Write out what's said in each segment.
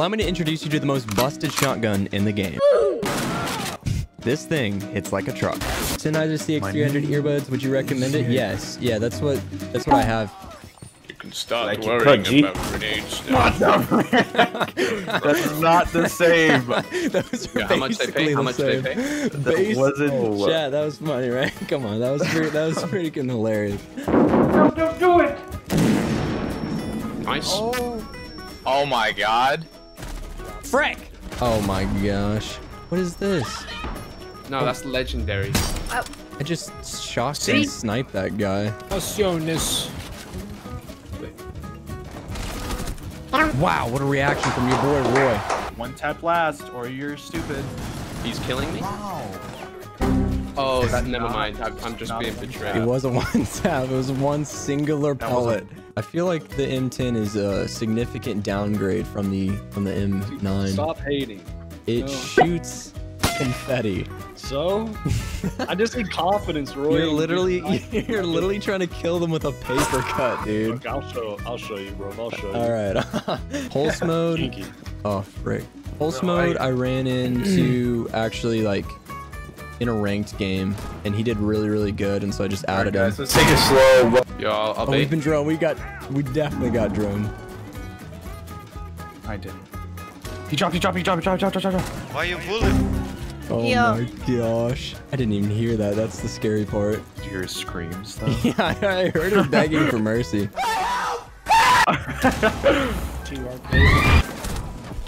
Allow me to introduce you to the most busted shotgun in the game. This thing hits like a truck. Sennheiser CX300 earbuds, would you recommend it? Yes. Yeah, that's what that's what I have. You can start Like worrying could, about grenades now. That's not the same. Those are Yeah, how much they pay? basically How the much they same. pay? Base- wasn't- Oh, Chat, that was funny, right? Come on, that was pretty, that was freaking hilarious. No, don't do it! Nice. Oh my god. Frick! Oh my gosh. What is this? No, oh. that's legendary. I just shocked and sniped that guy. Pasiones. Wow, what a reaction from your boy Roy. One tap last, or you're stupid. He's killing me? Oh, that, never mind. I'm, I'm just being betrayed. It wasn't one tap, it was one singular was a- pellet. I feel like the M10 is a significant downgrade from the from the M9. Stop hating. It No. shoots confetti. So? I just need confidence, Roy. You're literally you're literally trying to kill them with a paper cut, dude. Look, I'll show. I'll show you, bro. I'll show you. All right. Pulse mode. Kinky. Oh, frick. Pulse mode, I ran into actually like in a ranked game, and he did really, really good, and so I just added him. let's take it slow. Yo, I'll, I'll Oh, be. we've been drone. We got, we definitely got drone. I didn't. He dropped, he dropped, he dropped, he dropped, he dropped, he dropped. Why are you bullying? Oh Yeah. my gosh. I didn't even hear that. That's the scary part. Did you hear his screams, though? Yeah, I heard him begging for mercy.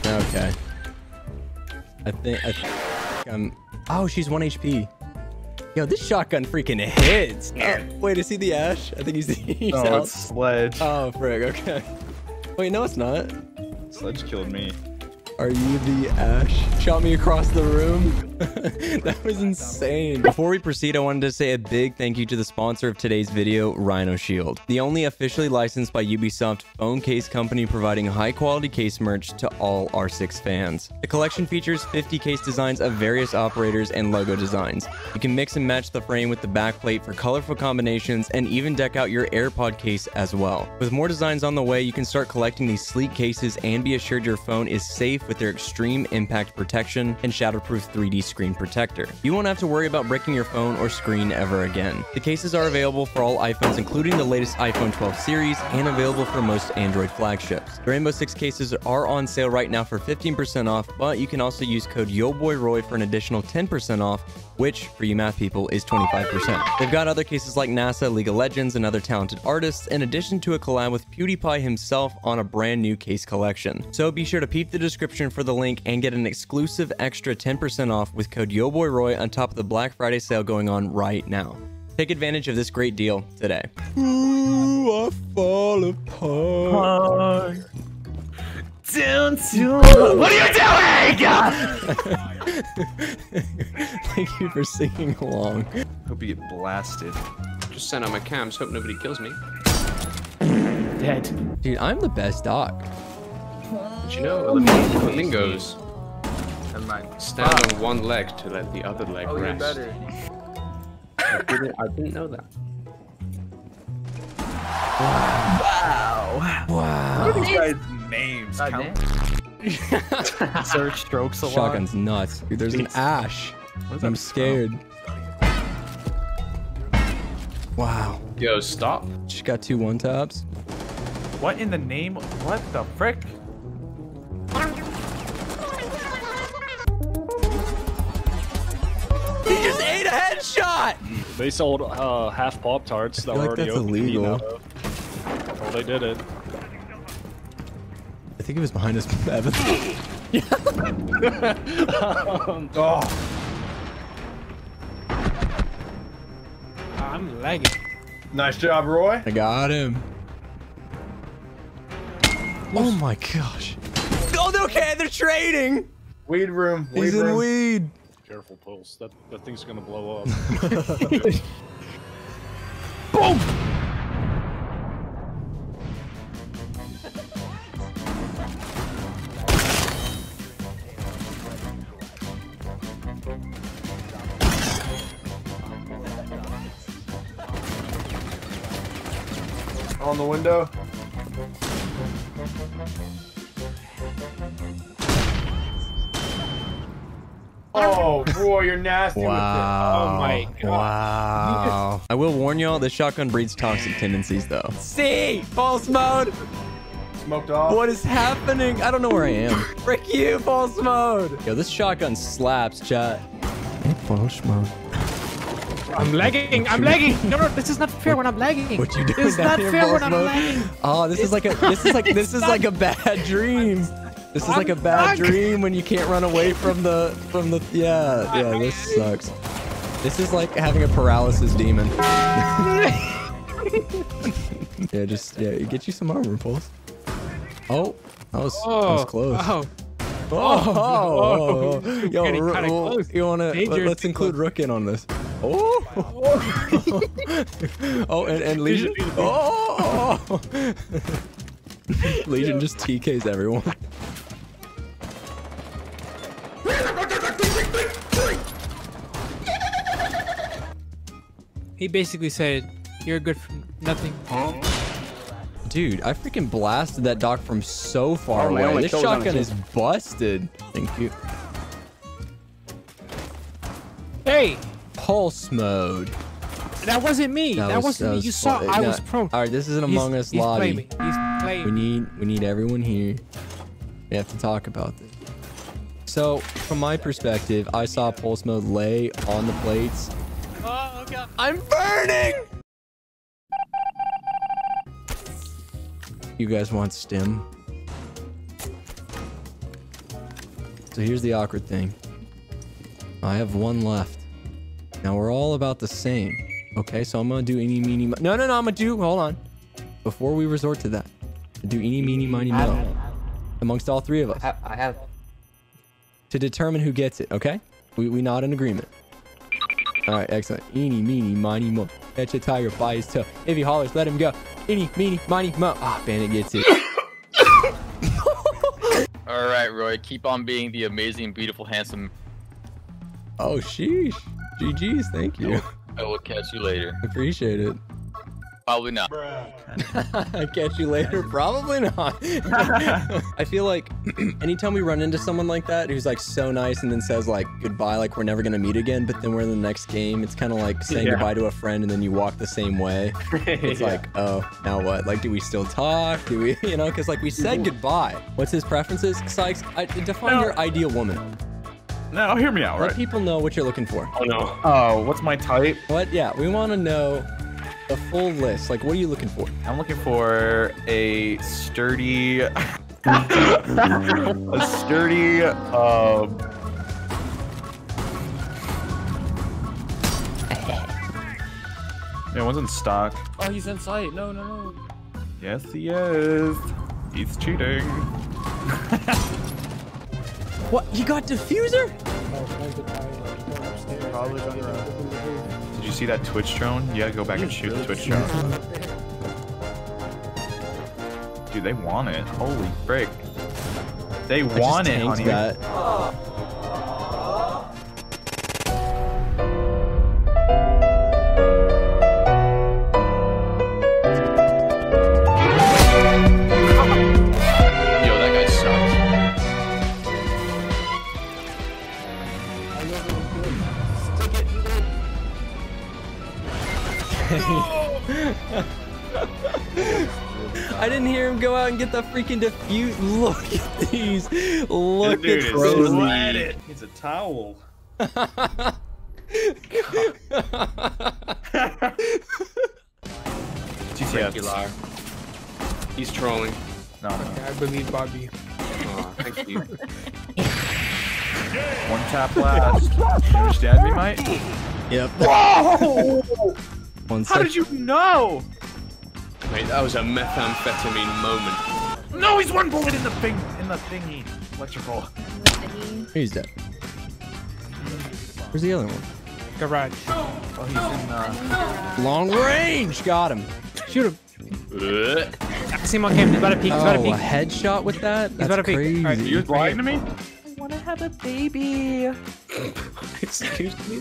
Okay. I think, I think I'm, oh, she's 1 HP. Yo, this shotgun freaking hits. Oh, wait, is he the Ash? I think he's the he's no, out. it's Sledge. Oh, frig, okay. Wait, no, it's not. Sledge killed me. Are you the Ash? Shot me across the room? that was insane. Before we proceed, I wanted to say a big thank you to the sponsor of today's video, RhinoShield, the only officially licensed by Ubisoft phone case company providing high quality case merch to all R6 fans. The collection features 50 case designs of various operators and logo designs. You can mix and match the frame with the backplate for colorful combinations and even deck out your AirPod case as well. With more designs on the way, you can start collecting these sleek cases and be assured your phone is safe with their extreme impact protection and shatterproof 3D screen protector. You won't have to worry about breaking your phone or screen ever again. The cases are available for all iPhones, including the latest iPhone 12 series, and available for most Android flagships. The Rainbow Six cases are on sale right now for 15% off, but you can also use code YoBoyRoy for an additional 10% off which for you math people is 25%. They've got other cases like NASA, League of Legends, and other talented artists, in addition to a collab with PewDiePie himself on a brand new case collection. So be sure to peep the description for the link and get an exclusive extra 10% off with code YoBoyRoy on top of the Black Friday sale going on right now. Take advantage of this great deal today. Ooh, I fall apart. Down to What are you doing? Thank you for singing along. Hope you get blasted. Just send out my cams. Hope nobody kills me. Dead. Dude, I'm the best doc. But you know, flamingos Never mind. stand on ah. one leg to let the other leg Oh, you're rest. better. I didn't, I didn't know that. Wow. Wow. What are these guys' names? God Count search strokes a lot. Shotgun's nuts. Dude, there's an ash. What is I'm that scared. Wow. Yo, stop. She got two one taps. What in the name? What the frick? Ate a headshot! They sold uh, half Pop Tarts that were like already that's open illegal. Well, they did it. I think it was behind us, Evan. Oh, I'm lagging. nice job, Roy. I got him. Oh my gosh. Oh, okay, they're trading. Weed room. Weed He's in room. weed. Careful, Pulse. That, that thing's gonna blow up. Boom! On the window. Oh, boy, you're nasty oh Wow. Oh my God. Wow. I will warn y'all, this shotgun breeds toxic tendencies, though. See? False mode. Smoked off. What is happening? I don't know where I am. Frick you, false mode. Yo, this shotgun slaps, chat. False mode. I'm lagging. I'm lagging. No, no, this is not fair when I'm lagging. What you doing This is not here, fair false when I'm lagging. Oh, this is like a this is like this is like a bad dream. This is like a bad stuck. dream when you can't run away from the from the yeah yeah. This sucks. This is like having a paralysis demon. yeah, just yeah, get you some armor, pulse. Oh, that was, that was close. Oh, Oh, oh, oh, You're yo, getting Ro- close. you wanna let's include Rook in on this? Oh, oh, and, and Legion. Oh, Legion just TKs everyone. He basically said, "You're good for nothing." Dude, I freaking blasted that doc from so far Oh, away. This kill was on shotgun is busted. Thank you. Hey, Pulse mode. that wasn't me. That, was- wasn't me. was You saw fun. I No, was prone. All right, this is an He's- Among Us he's lobby. Playing me. He's playing. We need we need everyone here. We have to talk about this. So, from my perspective, I saw pulse mode lay on the plates. Oh god. I'm burning. You guys want stim? So here's the awkward thing. I have one left. Now we're all about the same. Okay, so I'm gonna do any meeny. mo- No, no, no. I'm gonna do. Hold on. Before we resort to that, do any meeny miny mo amongst all three of us I have. to determine who gets it. Okay, we we not in agreement. All right, excellent. Eeny, meeny, miny, mo. Catch a tiger by his tail. If he hollers, let him go. Eeny, meeny, miny, mo. Ah, Bandit gets it. All right, Roy, keep on being the amazing, beautiful, handsome. oh, sheesh. GG's. Thank you. I will catch you later. Appreciate it. Probably not. I catch you later. Probably not. I feel like anytime we run into someone like that who's like so nice and then says like goodbye, like we're never gonna meet again, but then we're in the next game, it's kind of like saying Yeah. goodbye to a friend and then you walk the same way. It's like, oh, now what? Like, do we still talk? Do we, you know, because like we said goodbye. What's his preferences? Sykes, I, define No. your ideal woman. No, hear me out, Let right? people know what you're looking for. Oh no. Oh, what's my type? What? Yeah, we want to know the full list. Like, what are you looking for? I'm looking for a sturdy, a sturdy, um. Yeah, one's in stock. Oh, he's in sight. No, no, no. Yes, he is. He's cheating. What? You got diffuser? Did you see that Twitch drone? You gotta go back and shoot the Twitch drone. Dude, they want it. Holy frick. They I want it, honey. that. Him go out and get the freaking diffuse. Look at these. Look at it's those. it. It's a towel. GTF. Regular. He's trolling. No, no. I believe Bobby. Aw, thank you. One tap blast. you understand me, mate? Yep. One How did you know? Mate, that was a methamphetamine moment. No, he's one bullet in the thing, in the thingy. Electrical. He's dead. Where's the other one? Garage. Oh, he's in, uh... Long range. Got him. Shoot him. I see him on camera. He's about to peek. He's about to Oh, a headshot with that? That's about to peek. crazy. Alright, You lying to me? I want to have a baby. Excuse me?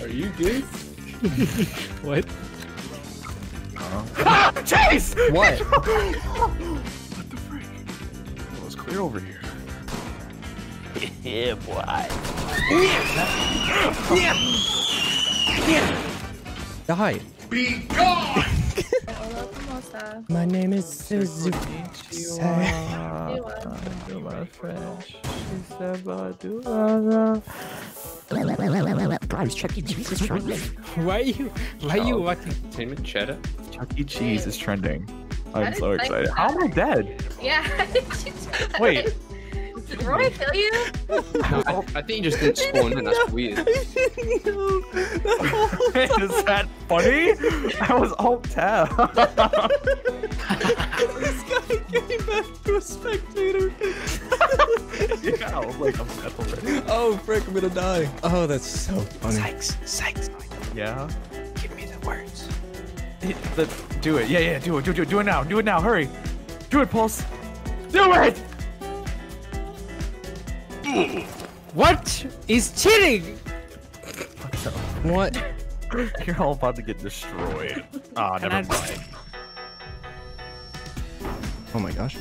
Are you good? What? Chase! What? what the freak? Well, it's clear over here. yeah, boy. Die. Hola, ¿cómo estás? My name is Suzuki. Why are you? Why are you walking? Entertainment cheddar. Chuck E. Cheese is trending. I'm so excited. How am I dead? Yeah, how did you do that? Wait. Did Roy kill you? No, I, I think you just didn't spawn in. That's weird. is that funny? I was alt tab. this guy came back to a spectator. yeah, I was like, I'm dead already. Oh, frick, I'm gonna die. Oh, that's so funny. Sykes, Sykes. Yeah. Give me the words. The, do it. Yeah, yeah, do it. Do, do, do it now. Do it now. Hurry. Do it, Pulse. Do it! What is cheating? What? You're all about to get destroyed. Ah, Can never I- mind. Oh my gosh.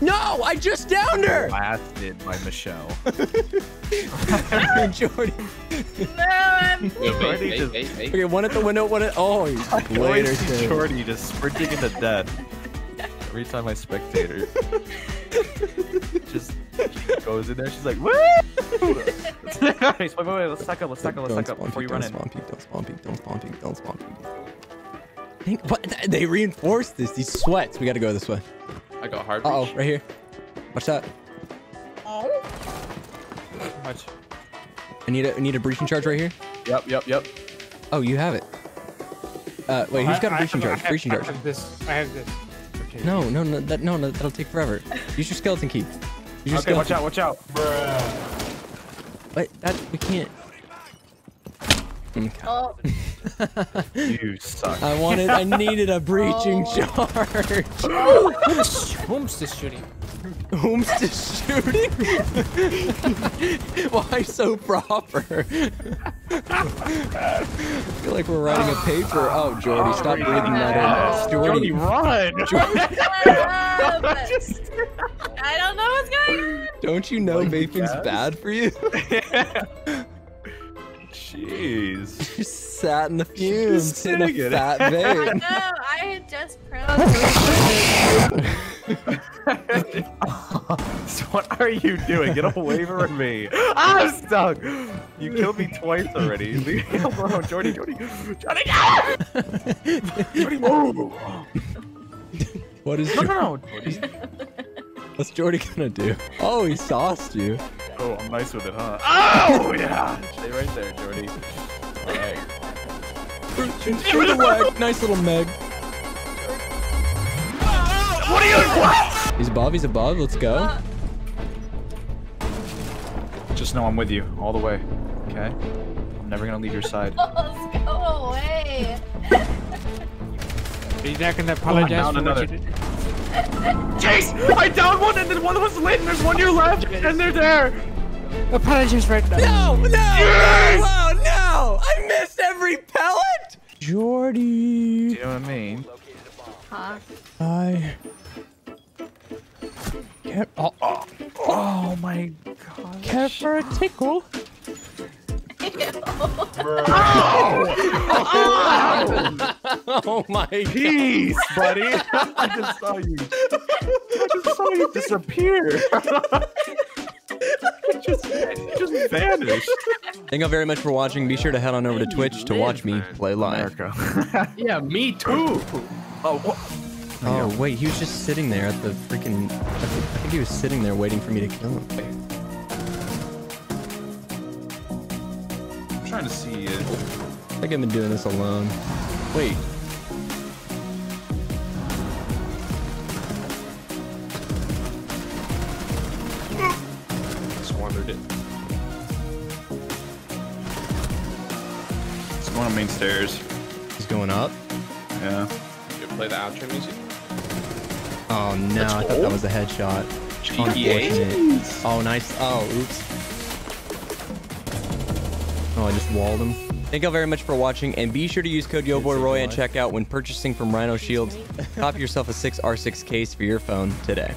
No, I just downed her. Blasted by Michelle. Jordy. No, I'm. Yo, Already wait, wait, just- wait, wait. Okay, one at the window, one at. Oh, he's Later, later. see too. Jordy just sprinting into death. Every time I spectator, just goes in there. She's like, "Woo!" wait, wait, wait. Let's stack up. Let's stack up. Let's Don't stack up before you run in. don't in. spawn peek, don't spawn peek, don't spawn peek, don't spawn peek. Think, what? They reinforced this. These sweats. We got to go this way. I got hard Uh oh, reach. right here. Watch that. Watch. I need a I need a breaching charge right here. Yep, yep, yep. Oh, you have it. Uh, wait, who's got a breaching have- charge? I have- Breaching I charge. have this. I have this. Okay. No, no, no, that no, no, that'll take forever. Use your skeleton key. Use your Okay, watch out, watch out. Bruh. Wait, that we can't. Oh, You suck. I wanted, I needed a breaching Oh. charge. Whom's this shooting? Whom's just shooting? Why so proper? I feel like we're writing a paper. Oh, Jordy, oh, stop breathing that in. Oh, Jordy, Jordy, run! shut up. I don't know what's going on. don't you know vaping's gas? bad for you? Jeez. you sat in the fumes, in a sitting in it. I know. I had just pronounced. What are you doing? Get away from me. I'm stuck. You killed me twice already. Leave me alone. Jordy, Jordy. Jordy, ah! Jordy, move. What is No, Jordy, no, no. Jordy. what's Jordy gonna do? Oh, he sauced you. Oh, I'm nice with it, huh? Oh, yeah. Stay right there, Jordy. All right. Through the leg. Nice little Meg. What are you what? He's above. He's above. Let's go. Just know I'm with you all the way. Okay? I'm never gonna leave your side. Let's go away. Are you not gonna oh, apologize down for another. what you did? Chase! I downed one and then one was lit and there's one near left and they're there! Apologize right now. No, no, no, no, no! I missed every pellet! Do Jordy, you know what I mean? Huh? I kept, oh, oh, Oh my god. Care for a tickle. Oh Oh my god. Peace, buddy. I just saw you. I just saw you disappear. just, just vanished. Thank you all very much for watching. Be sure to head on over to Twitch to watch me play live. America. Yeah, me too. oh, what? Oh, wait, he was just sitting there at the freaking. I think, I think he was sitting there waiting for me to kill him. I'm trying to see it. I think I've been doing this alone. Wait. Squandered it. He's going on main stairs. He's going up. Yeah. You play the outro music? Oh no, I thought that was a headshot. GTA? Unfortunate. Oh, nice. Oh, oops. Oh, I just walled him. Thank you all very much for watching, and be sure to use code YoBoyRoy at checkout when purchasing from RhinoShields. Copy yourself a 6R6 case for your phone today.